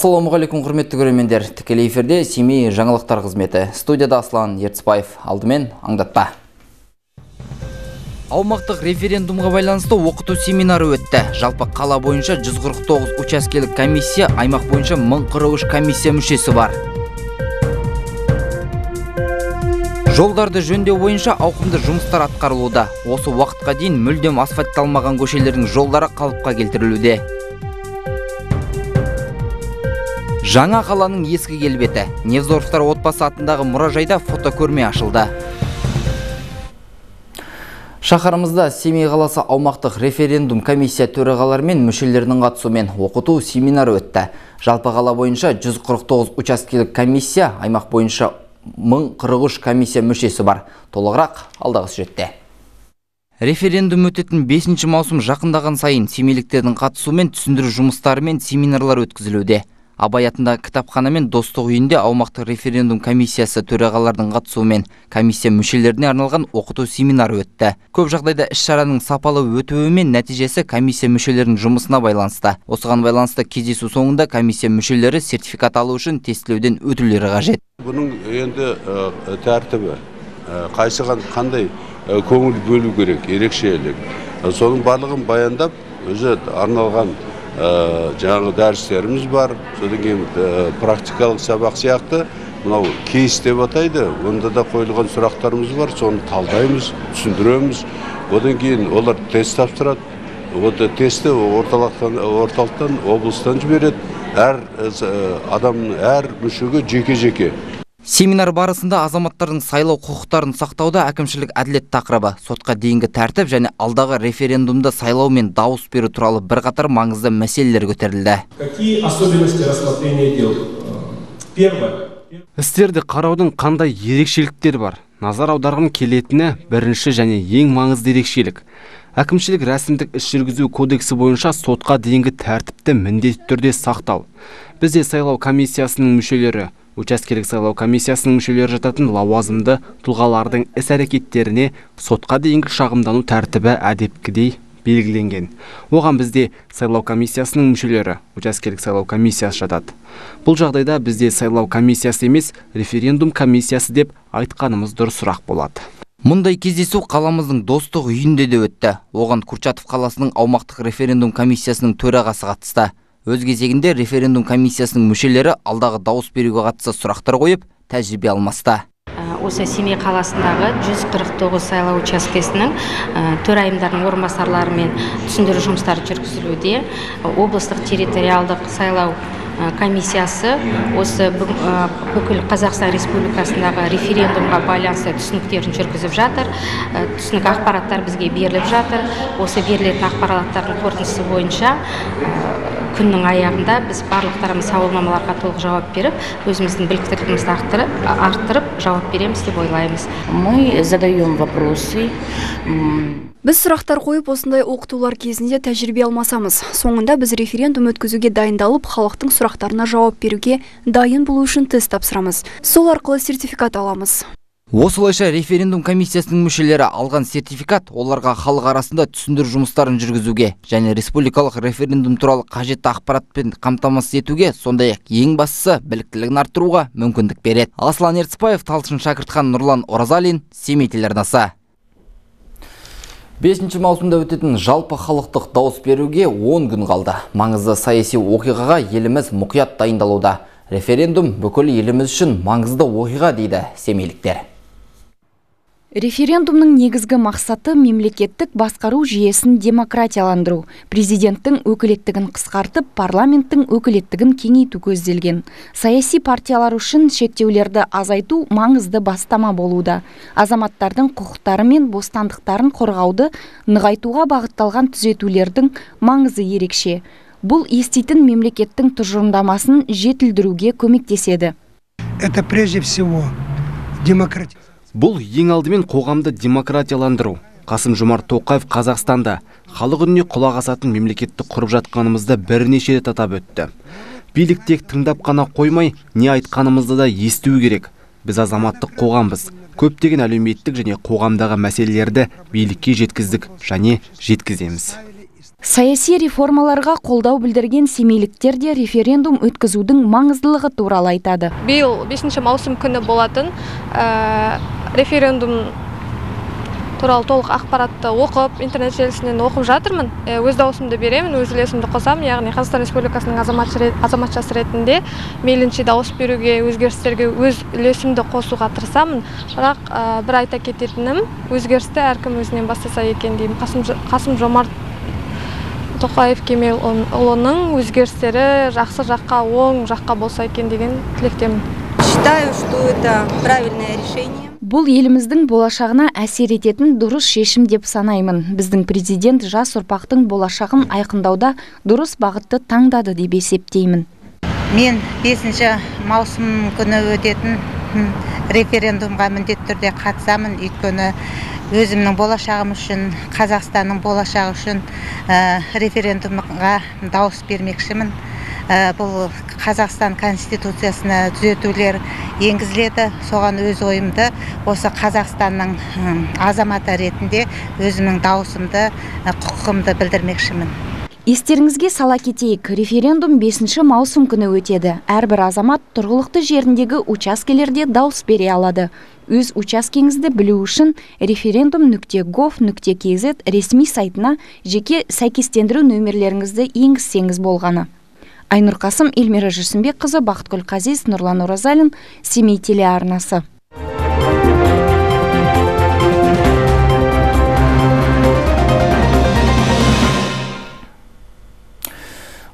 ассалаумағалейкум құрметті көрермендер. Тікелей эфирде семей жаңалықтар қызметі. Студияда аслан ертісбаев алдымен аңдатпа. Аумақтық референдумға байланысты оқыту семинары өтті. Жалпы қала бойынша 149 учаскелік комиссия аймақ бойынша 1043 комиссия мүшесі бар. Жолдарды жөндеу бойынша ауқымды жұмыстар атқарылуда. Осы уақытқа дейін мүлдем асфальтталмаған көшелердің жолдары қалыпқа келтірілуде. Жаңа қаланың ескі келбеті. Невзоровтар отбасы атындағы мұражайда фотокөрме ашылды. Шаһарымызда семей қаласы аумақтық референдум комиссия төрағалары мен мүшелерінің қатысуымен оқыту семинары өтті. Жалпы қала бойынша 149 учаскелік комиссия аймақ бойынша 1043 комиссия мүшесі бар. Толығырақ алдағы сюжетте референдум өтетін 5 маусым жақындаған сайын семейліктердің қатысуымен түсіндіру жұмыстары мен семинарлар өткізілуде. Абай атындағы кітапхана мен достық үйінде аумақтық референдум комиссиясы төрағалардың қатысуымен комиссия мүшелеріне арналған оқыту семинары өтті. Көп жағдайда іс шараның сапалы өтуі мен нәтижесі комиссия мүшелерінің жұмысына байланысты. Осыған байланысты кездесу соңында комиссия мүшелері сертификат алу үшін тестілеуден өтулері қажет. Бұның енді тәртібі қайсыған қандай көңіл бөлу керек ерекшелік. Соның барлығын баяндап өзі арналған жаңағы дәрістеріміз бар содан кейін практикалық сабақ сияқты мынау кейс деп атайды онда да қойылған сұрақтарымыз бар соны талдаймыз түсіндіреміз одан кейін олар тест тапсырады вот тестті орталықтан орталықтан облыстан жібереді әр адам әр мүшеге жеке жеке семинар барысында азаматтардың сайлау құқықтарын сақтауда әкімшілік әділет тақырыбы сотқа дейінгі тәртіп және алдағы референдумда сайлау мен дауыс беру туралы бірқатар маңызды мәселелер көтерілді. Какие особенности рассмотрения дел? Первое. Істерді қараудың қандай ерекшеліктері бар? Назар аударғым келетіні бірінші және ең маңызды ерекшелік. Әкімшілік рәсімдік іс жүргізу кодексі бойынша сотқа дейінгі тәртіпті міндетті түрде сақтау. Бізде сайлау комиссиясының мүшелері учаскелік сайлау комиссиясының мүшелері жататын лауазымды тұлғалардың іс-әрекеттеріне сотқа дейінгі шағымдану тәртібі әдепкідей белгіленген. Оған бізде сайлау комиссиясының мүшелері учаскелік сайлау комиссиясы жатады. Бұл жағдайда бізде сайлау комиссиясы емес референдум комиссиясы деп айтқанымыз дұрысырақ болады. Мұндай кездесу қаламыздың достық үйінде де өтті. Оған курчатов қаласының аумақтық референдум комиссиясының төрағасы қатысты. Өз кезегінде референдум комиссиясының мүшелері алдағы дауыс беруге қатысты сұрақтар қойып тәжірибе алмасты. Осы семей қаласындағы 149 сайлау учаскесінің төрайымдарының орынбасарларымен түсіндіру жұмыстары жүргізілуде. Облыстық территориалдық сайлау комиссиясы. Осы бүкіл қазақстан республикасындағы референдумға байланысты түсініктерін жүргізіп жатыр. Түсінік ақпараттар бізге беріліп жатыр. Осы берілетін ақпараттардың қорытындысы бойынша күннің аяғында біз барлықтарымыз сауалнамаларға толық жауап беріп өзіміздің біліктілігімізді арттырып, арттырып жауап береміз деп ойлаймыз. Мы задаем вопросы біз сұрақтар қойып осындай оқытулар кезінде тәжірибе алмасамыз. Соңында біз референдум өткізуге дайындалып халықтың сұрақтарына жауап беруге дайын болу үшін тест тапсырамыз. Сол арқылы сертификат аламыз. Осылайша референдум комиссиясының мүшелері алған сертификат оларға халық арасында түсіндіру жұмыстарын жүргізуге және республикалық референдум туралы қажетті ақпаратпен қамтамасыз етуге сондай ақ ең бастысы біліктілігін арттыруға мүмкіндік береді. Аслан ертісбаев талшын шәкіртхан нұрлан оразалин семей телеарнасы. Бесінші маусымда өтетін жалпы халықтық дауыс беруге 10 күн қалды. Маңызды саяси оқиғаға еліміз мұқият дайындалуда. Референдум бүкіл еліміз үшін маңызды оқиға дейді семейліктер. Референдумның негізгі мақсаты мемлекеттік басқару жүйесін демократияландыру президенттің өкілеттігін қысқартып парламенттің өкілеттігін кеңейту көзделген. Саяси партиялар үшін шектеулерді азайту маңызды бастама болуда. Азаматтардың құқықтары мен бостандықтарын қорғауды нығайтуға бағытталған түзетулердің маңызы ерекше. Бұл еститін мемлекеттің тұжырымдамасын жетілдіруге көмектеседі. Это прежде всего демократия. Бұл ең алдымен қоғамды демократияландыру. Қасым жомарт тоқаев қазақстанда халық үніне құлақ асатын мемлекетті құрып жатқанымызды бірнеше рет атап өтті. Билік тек тыңдап қана қоймай не айтқанымызды да естуі керек. Біз азаматтық қоғамбыз. Көптеген әлеуметтік және қоғамдағы мәселелерді билікке жеткіздік және жеткіземіз. Саяси реформаларға қолдау білдірген семейліктер де референдум өткізудің маңыздылығы туралы айтады. Биыл бесінші маусым күні болатын ә, референдум туралы толық ақпаратты оқып интернет желісінен оқып жатырмын. Ә, өз дауысымды беремін өз үлесімді қосамын. Яғни қазақстан республикасының азаматшасы ретінде мейлінше дауыс беруге өзгерістерге өз үлесімді қосуға тырысамын. Бірақ ә, бір айта кететінім өзгерісті әркім өзінен бастаса екен деймін. Қасым, қасым жомарт тоқаев кемелұлының өзгерістері жақсы жаққа оң жаққа болса екен деген тілектемін. Считаю, что это правильное решение. Бұл еліміздің болашағына әсер ететін дұрыс шешім деп санаймын. Біздің президент жас ұрпақтың болашағын айқындауда дұрыс бағытты таңдады деп есептеймін. Мен бесінші маусым күні өтетін референдумға міндетті түрде қатысамын. Өйткені өзімнің болашағым үшін қазақстанның болашағы үшін ә, референдумға дауыс бермекшімін. Бұл қазақстан конституциясына түзетулер енгізіледі. Соған өз ойымды осы қазақстанның азаматы ретінде өзімнің дауысымды ә, құқығымды білдірмекшімін. Естеріңізге сала кетейік референдум 5 маусым күні өтеді. Әрбір азамат тұрғылықты жеріндегі учаскелерде дауыс бере алады. Өз учаскеңізді білу үшін референдум нүкте гов нүкте kz ресми сайтына жеке сәйкестендіру нөмірлеріңізді енгізсеңіз болғаны. Айнұр қасым эльмира жүрсінбекқызы бақытгүл қазиз нұрлан оразалин семей телеарнасы.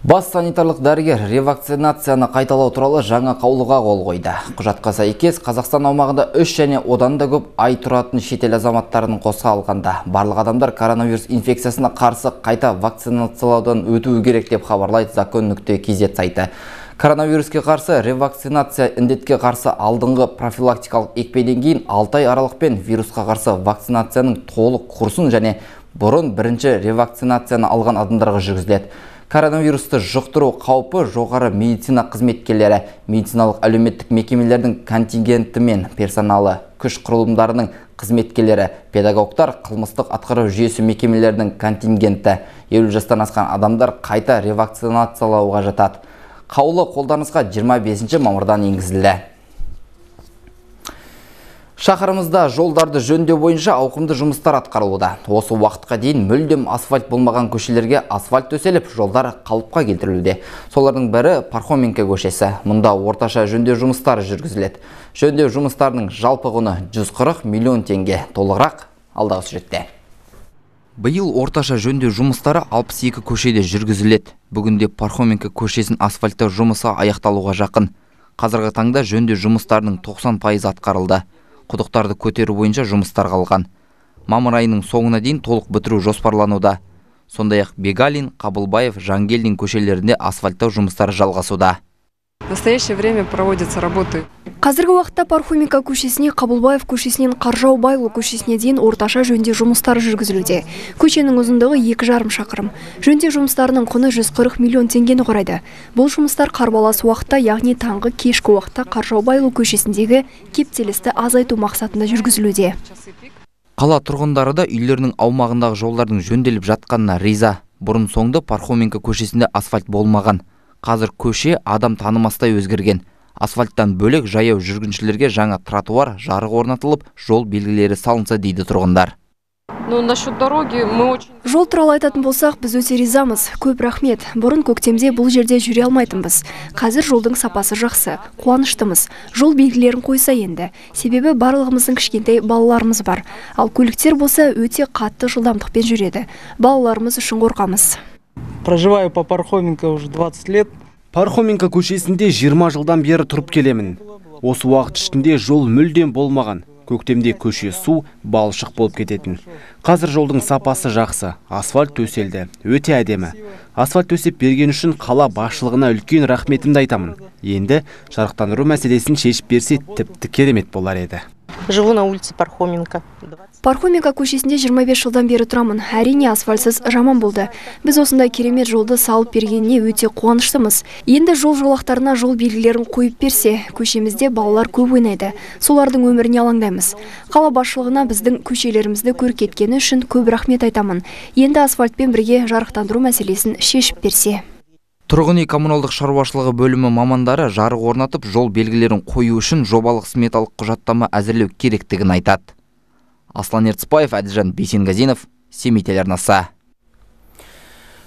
Бас санитарлық дәрігер ревакцинацияны қайталау туралы жаңа қаулыға қол қойды. Құжатқа сәйкес Қазақстан аумағында үш және одан да көп ай тұратын шетел азаматтарының қоса алғанда барлық адамдар коронавирус инфекциясына қарсы қайта вакцинациялаудан өтуі керек деп хабарлайды закон нүкте kz сайты. Коронавируске қарсы ревакцинация індетке қарсы алдыңғы профилактикалық екпеден кейін 6 ай аралықпен вирусқа қарсы вакцинацияның толық курсын және бұрын бірінші ревакцинацияны алған адамдарға жүргізіледі коронавирусты жұқтыру қаупі жоғары медицина қызметкерлері медициналық әлеуметтік мекемелердің контингенті мен персоналы күш құрылымдарының қызметкерлері педагогтар қылмыстық атқару жүйесі мекемелерінің контингенті елу жастан асқан адамдар қайта ревакцинациялауға жатады. Қаулы қолданысқа 25 мамырдан енгізілді. Шақырымызда жолдарды жөндеу бойынша ауқымды жұмыстар атқарылуда. Осы уақытқа дейін мүлдем асфальт болмаған көшелерге асфальт төселіп, жолдар қалыпқа келтірілуде. Солардың бірі Пархоменко көшесі. Мұнда орташа жөндеу жұмыстары жүргізіледі. Жөндеу жұмыстарының жалпы құны 140 миллион теңге. Толығырақ алдағы сюжетте. Биыл орташа жөндеу жұмыстары 62 көшеде жүргізіледі. Бүгінде Пархоменко көшесін асфальттау жұмысы аяқталуға жақын. Қазіргі таңда жөндеу жұмыстарының 90 пайыз атқарылды. Құдықтарды көтеру бойынша жұмыстар қалған. Мамыр айының соңына дейін толық бітіру жоспарлануда. Сондай ақ бегалин қабылбаев жангелдин көшелерінде асфальттау жұмыстары жалғасуда. В настоящее время проводятся работы. Қазіргі уақытта Пархоменко көшесіне Қабылбаев көшесінен Қаржаубайлы көшесіне дейін орташа жөнде жұмыстары жүргізілуде. Көшенің ұзындығы екі жарым шақырым. Жөнде жұмыстарының құны 140 миллион теңгені құрайды. Бұл жұмыстар қарбалас уақытта, яғни таңғы кешкі уақытта Қаржаубайлы көшесіндегі кептелісті азайту мақсатында жүргізілуде. қала тұрғындары да үйлерінің аумағындағы жолдардың жөнделіп жатқанына риза бұрын соңды пархоменко көшесінде асфальт болмаған қазір көше адам танымастай өзгерген асфальттан бөлек жаяу жүргіншілерге жаңа тротуар жарық орнатылып жол белгілері салынса дейді тұрғындар Но насчет дороги мы очень... Жол туралы айтатын болсақ, біз өте ризамыз. Көп рахмет. Бұрын көктемде бұл жерде жүре алмайтынбыз. Қазір жолдың сапасы жақсы. Қуаныштымыз. Жол белгілерін қойса енді. Себебі барлығымыздың кішкентай балаларымыз бар. Ал көліктер болса өте қатты жылдамдықпен жүреді. Балаларымыз үшін қорқамыз. Проживаю по Пархоменко уже 20 лет. Пархоменко көшесінде 20 жылдан бері тұрып келемін. Осы уақыт ішінде жол мүлдем болмаған. Көктемде көше су, балшық болып кететін. Қазір жолдың сапасы жақсы, асфальт төселді, өте әдемі. Асфальт төсеп берген үшін қала басшылығына үлкен рахметімді айтамын. Енді жарықтандыру мәселесін шешіп берсе тіпті керемет болар еді. Живу на улице Пархоменко. пархоменко көшесінде 25 жылдан бері тұрамын әрине асфальтсыз жаман болды біз осындай керемет жолды салып бергеніне өте қуаныштымыз. Енді жол жолақтарына жол белгілерін қойып берсе көшемізде балалар көп ойнайды. Солардың өміріне алаңдаймыз. Қала басшылығына біздің көшелерімізді көркеткені үшін көп рахмет айтамын. Енді асфальтпен бірге жарықтандыру мәселесін шешіп берсе. Тұрғын үй коммуналдық шаруашылығы бөлімі мамандары жарық орнатып жол белгілерін қою үшін жобалық сметалық құжаттама әзірлеу керектігін айтады. Аслан Ертісбаев, Әділжан Бейсенғазинов, Семей телеарнасы.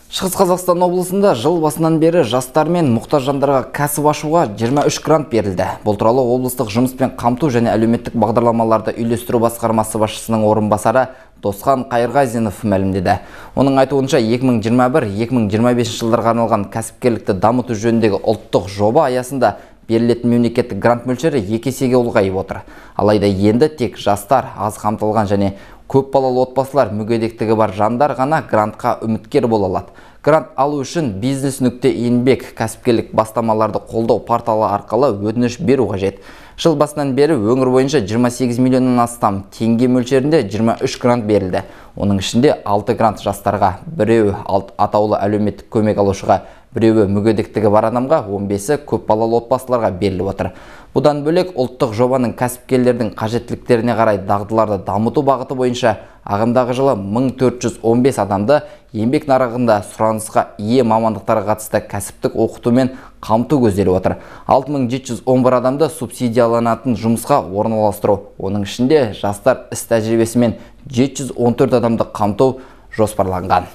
Шығыс Қазақстан облысында жыл басынан бері жастар мен мұқтаж жандарға кәсіп ашуға 23 грант берілді. Бұл туралы облыстық жұмыспен қамту және әлеуметтік бағдарламаларды үйлестіру басқармасы басшысының орынбасары Досхан Қайырғазинов мәлімдеді. Оның айтуынша 2021-2025 жылдарға арналған кәсіпкерлікті дамыту жөніндегі ұлттық жоба аясында берілетін мемлекеттік грант мөлшері екі есеге ұлғайып отыр. Алайда енді тек жастар, аз қамтылған және көп балалы отбасылар мүгедектігі бар жандар ғана грантқа үміткер бола алады. Грант алу үшін бизнес нүкте еңбек кәсіпкерлік бастамаларды қолдау порталы арқылы өтініш беру қажет. Жыл басынан бері өңір бойынша 28 миллионнан астам теңге мөлшерінде 23 грант берілді. Оның ішінде 6 грант жастарға, біреуі атаулы әлеуметтік көмек алушыға, біреуі мүгедектігі бар адамға, 15-і көп балалы отбасыларға беріліп отыр. Бұдан бөлек ұлттық жобаның кәсіпкерлердің қажеттіліктеріне қарай дағдыларды дамыту бағыты бойынша ағымдағы жылы 1415 адамды еңбек нарығында сұранысқа ие мамандықтарға қатысты кәсіптік оқытумен қамту көзделіп отыр. 6711 адамды субсидияланатын жұмысқа орналастыру. Оның ішінде жастар іс тәжірибесімен 714 адамды қамту жоспарланған.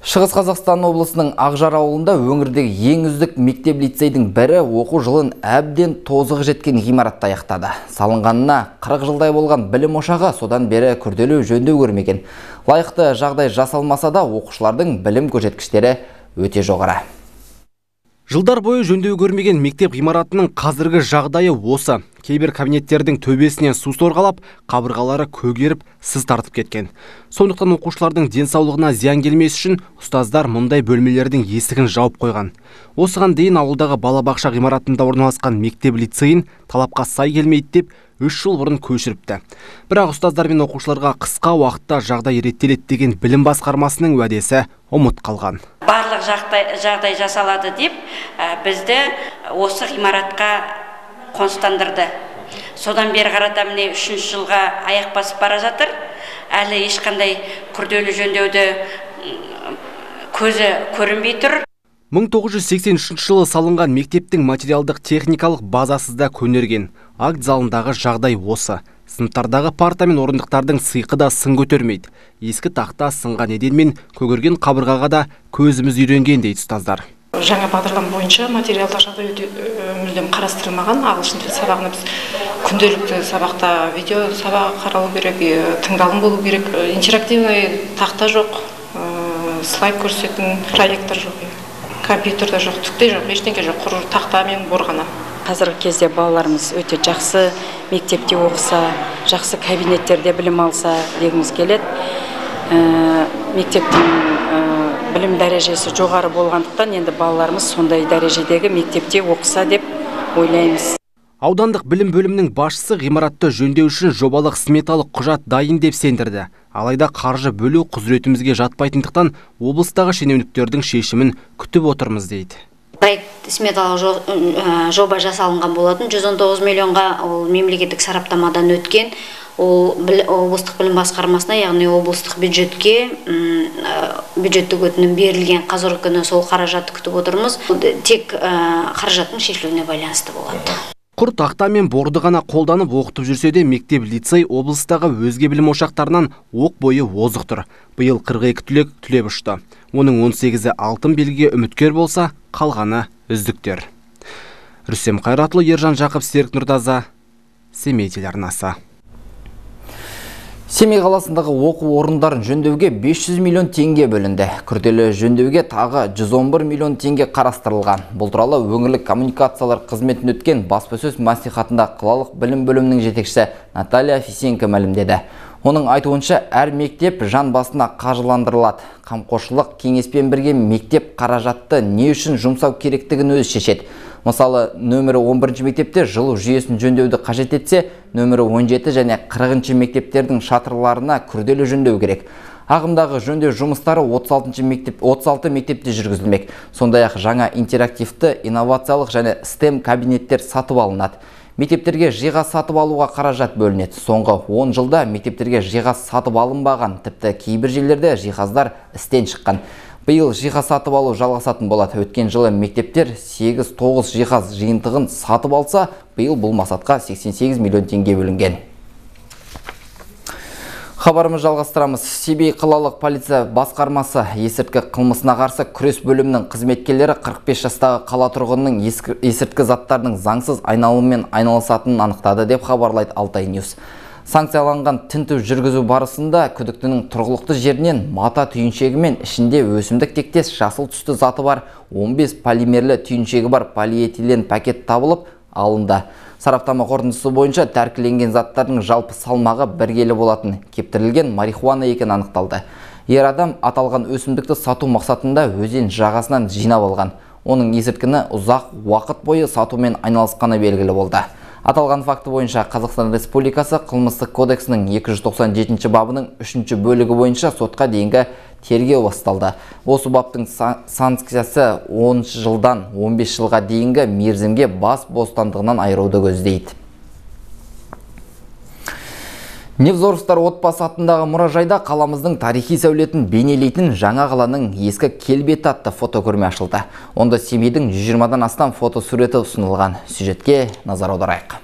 Шығыс Қазақстан облысының Ақжар ауылында өңірдегі ең үздік мектеп лицейдің бірі оқу жылын әбден тозығы жеткен ғимаратта аяқтады. Салынғанына 40 жылдай болған білім ошағы содан бері күрделі жөндеу көрмеген. Лайықты жағдай жасалмаса да оқушылардың білім көрсеткіштері өте жоғары. Жылдар бойы жөндеу көрмеген мектеп ғимаратының қазіргі жағдайы осы. Кейбір кабинеттердің төбесінен су сорғалап, қабырғалары көгеріп, сыз тартып кеткен. Сондықтан оқушылардың денсаулығына зиян келмес үшін ұстаздар мұндай бөлмелердің есігін жауып қойған. Осыған дейін ауылдағы балабақша ғимаратында орналасқан мектеп лицейін талапқа сай келмейді деп үш жыл бұрын көшіріпті. Бірақ ұстаздар мен оқушыларға қысқа уақытта жағдай реттеледі деген білім басқармасының уәдесі ұмыт қалған. Барлық жағдай, жағдай жасалады деп бізді осы ғимаратқа қоныстандырды. Содан бері қарата міне үшінші жылға аяқ басып бара жатыр. Әлі ешқандай күрделі жөндеуді көзі көрінбей тұр. 1983 жылы салынған мектептің материалдық техникалық базасыз да көнерген. Акт залындағы жағдай осы. Сыныптардағы парта мен орындықтардың сыйқы да сын көтермейді. Ескі тақта сынған еден мен көгерген қабырғаға да көзіміз үйренген дейді ұстаздар жаңа бағдарлама бойынша материалдық жағдай өте мүлдем қарастырылмаған. Ағылшын тілі сабағына біз күнделікті сабақта видео сабақ қаралу керек тыңдалым болу керек. Интерактивный тақта жоқ слайд көрсететін проектор жоқ компьютер жоқ түк жоқ ештеңе жоқ құр тақта мен бор ғана. Қазіргі кезде балаларымыз өте жақсы мектепте оқыса жақсы кабинеттерде білім алса дегіміз келеді. Ә, мектептің ә, білім дәрежесі жоғары болғандықтан енді балаларымыз сондай дәрежедегі мектепте оқыса деп ойлаймыз. Аудандық білім бөлімінің басшысы ғимаратты жөндеу үшін жобалық сметалық құжат дайын деп сендірді. Алайда қаржы бөлу құзыретімізге жатпайтындықтан облыстағы шенеуніктердің шешімін күтіп отырмыз дейді. Проект сметалық жоба жасалынған болатын. 119 миллионға ол мемлекеттік сараптамадан өткен. Ол облыстық білім басқармасына яғни облыстық бюджетке бюджеттік өтінім берілген қазіргі күні сол қаражатты күтіп отырмыз. Тек қаражаттың шешілуіне байланысты болады құр тақта мен борды ғана қолданып оқытып жүрсе де мектеп лицей облыстағы өзге білім ошақтарынан оқ бойы озық тұр. Биыл 42 түлек түлеп ұшты. Оның 18-і алтын белгіге үміткер болса қалғаны үздіктер. Рүстем қайратұлы ержан жақып серік нұртаза семей телеарнасы. Семей қаласындағы оқу орындарын жөндеуге 500 миллион теңге бөлінді. Күрделі жөндеуге тағы 111 миллион теңге қарастырылған. Бұл туралы өңірлік коммуникациялар қызметін өткен баспасөз мәслихатында қалалық білім бөлімінің жетекшісі Наталья Фисенко мәлімдеді. Оның айтуынша әр мектеп жан басына қаржыландырылады. Қамқоршылық кеңеспен бірге мектеп қаражатты не үшін жұмсау керектігін өзі шешеді. Мысалы нөмірі 11 мектепте жылу жүйесін жөндеуді қажет етсе нөмірі 17 және 40 мектептердің шатырларына күрделі жөндеу керек. Ағымдағы жөндеу жұмыстары 36 мектеп 36 мектепте жүргізілмек. Сондай ақ жаңа интерактивті инновациялық және STEM кабинеттер сатып алынады. Мектептерге жиһаз сатып алуға қаражат бөлінеді. Соңғы 10 жылда мектептерге жиһаз сатып алынбаған тіпті кейбір жерлерде жиһаздар істен шыққан. Биыл жиһаз сатып алу жалғасатын болады өткен жылы мектептер 8-9 жиһаз жиынтығын сатып алса биыл бұл мақсатқа 88 миллион теңге бөлінген Хабарымыз жалғастырамыз. Семей қалалық полиция басқармасы есірткі қылмысына қарсы күрес бөлімінің қызметкерлері 45 жастағы қала тұрғынының есірткі заттарының заңсыз айналыммен айналысатынын анықтады деп хабарлайды Алтай Ньюс. Санкцияланған тінту жүргізу барысында күдіктінің тұрғылықты жерінен мата түйіншегі мен ішінде өсімдік тектес жасыл түсті заты бар. 15 полимерлі түйіншегі бар полиэтилен пакет табылып алынды. Сараптама қорытындысы бойынша тәркіленген заттардың жалпы салмағы бір келі болатын. Кептірілген марихуана екені анықталды. Ер адам аталған өсімдікті сату мақсатында өзен жағасынан жинап алған. Оның есірткіні ұзақ уақыт бойы сатумен айналысқаны белгілі болды. Аталған факті бойынша қазақстан республикасы қылмыстық кодексінің 297 бабының үшінші бөлігі бойынша сотқа дейінгі тергеу басталды. Осы баптың санкциясы 10 жылдан 15 жылға дейінгі мерзімге бас бостандығынан айыруды көздейді. Невзоровтар отбасы атындағы мұражайда қаламыздың тарихи сәулетін бейнелейтін жаңа қаланың ескі келбеті атты фотокөрме ашылды. Онда Семейдің 120-дан астам фотосуреті ұсынылған. Сюжетке назар аударайық.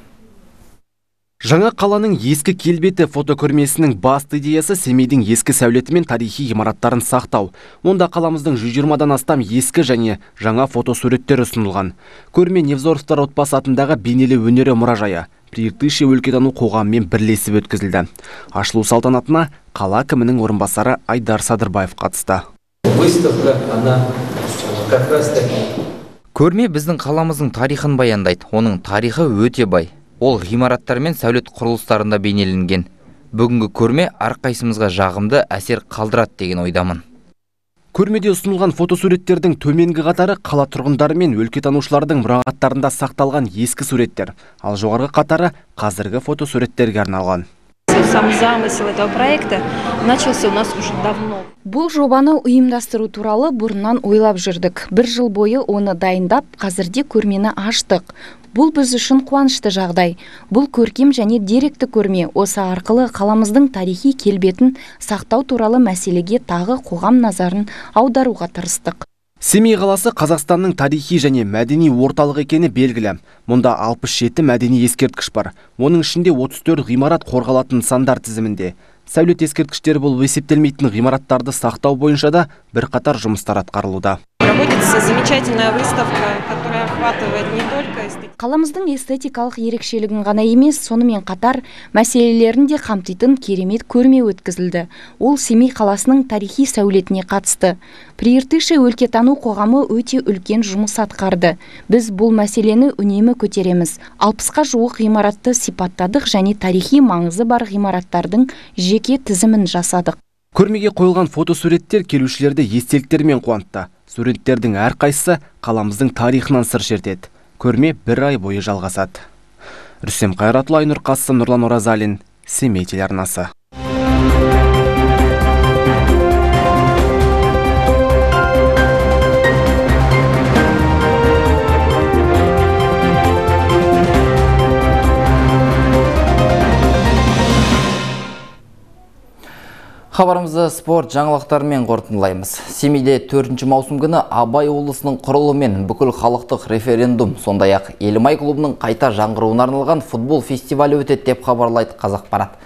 Жаңа қаланың ескі келбеті фотокөрмесінің басты идеясы Семейдің ескі сәулеті мен тарихи ғимараттарын сақтау. Онда қаламыздың 120-дан астам ескі және жаңа фотосуреттер ұсынылған. Көрме Невзоровтар отбасы атындағы бейнелі өнері мұражайы прииртышье өлкетану қоғамымен бірлесіп өткізілді. Ашылу салтанатына қала әкімінің орынбасары Айдар Садырбаев қатысты. Выставка, она как раз таки Көрме біздің қаламыздың тарихын баяндайды. Оның тарихы өте бай. Ол ғимараттар мен сәулет құрылыстарында бейнеленген. Бүгінгі көрме әрқайсымызға жағымды әсер қалдырады деген ойдамын. Көрмеде ұсынылған фотосуреттердің төменгі қатары қала тұрғындары мен өлкетанушылардың мұрағаттарында сақталған ескі суреттер, ал жоғарғы қатары қазіргі фотосуреттерге арналған. Сам замысел этого проекта начался у нас уже давно. Бұл жобаны ұйымдастыру туралы бұрыннан ойлап жүрдік. Бір жыл бойы оны дайындап, қазірде көрмені аштық. Бұл біз үшін қуанышты жағдай. Бұл көркем және деректі көрме. Осы арқылы қаламыздың тарихи келбетін сақтау туралы мәселеге тағы қоғам назарын аударуға тырыстық. Семей қаласы Қазақстанның тарихи және мәдени орталық екені белгілі. Мұнда 67 мәдени ескерткіш бар. Оның ішінде 34 ғимарат қорғалатын нысандар тізімінде. Сәулет ескерткіштері бұл есептелмейтін ғимараттарды сақтау бойынша да бірқатар жұмыстар атқарылуда. Проводится замечательная выставка, охватывает не только Қаламыздың эстетикалық ерекшелігін ғана емес, сонымен қатар мәселелерін де қамтитын керемет көрме өткізілді. Ол Семей қаласының тарихи сәулетіне қатысты. Прииртышье өлкетану қоғамы өте үлкен жұмыс атқарды. Біз бұл мәселені үнемі көтереміз. 60-қа жуық ғимаратты сипаттадық және тарихи маңызы бар ғимараттардың жеке тізімін жасадық. Көрмеге қойылған фотосуреттер келушілерді естеліктермен қуантты. Суреттердің әрқайсысы қаламыздың тарихынан сыр шертеді. Көрме бір ай бойы жалғасады. Рүстем Қайратұлы, Айнұр Нұрлан Оразалин, Семей телеарнасы. Хабарымызды спорт жаңалықтарымен қорытындылаймыз. Семейде 4 маусым күні Абай облысының құрылымен бүкіл халықтық референдум, сондай-ақ Елімай клубының қайта жаңғыруына арналған футбол фестивалі өтеді деп хабарлайды Қазақпарат.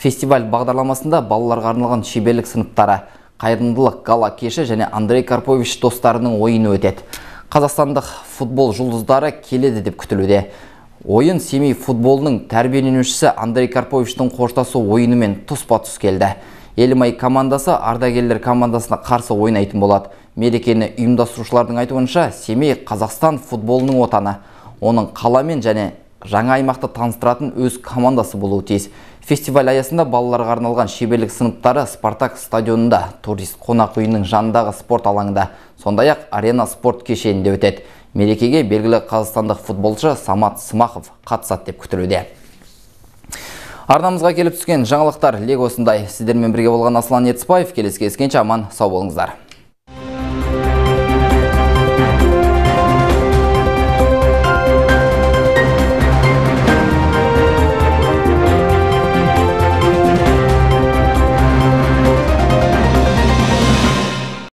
Фестиваль бағдарламасында балаларға арналған шеберлік сыныптары, қайырымдылық гала кеші және Андрей Карпович достарының ойыны өтеді. Қазақстандық футбол жұлдыздары келеді деп күтілуде. Ойын Семей футболының тәрбиеленушісі Андрей Карповичтің қоштасу ойынымен тұспа-тұс келді. Елімай командасы ардагерлер командасына қарсы ойнайтын болады. Мерекені ұйымдастырушылардың айтуынша Семей Қазақстан футболының отаны. Оның қаламен және жаңа аймақты таныстыратын өз командасы болуы тиіс. Фестиваль аясында балаларға арналған шеберлік сыныптары Спартак стадионында, турист қонақ үйінің жанындағы спорт алаңында, сондай-ақ арена спорт кешенінде өтеді. мерекеге белгілі қазақстандық футболшы самат смахов қатысады деп күтілуде арнамызға келіп түскен жаңалықтар лек осындай сіздермен бірге болған аслан етісбаев келесі кездескенше аман сау болыңыздар.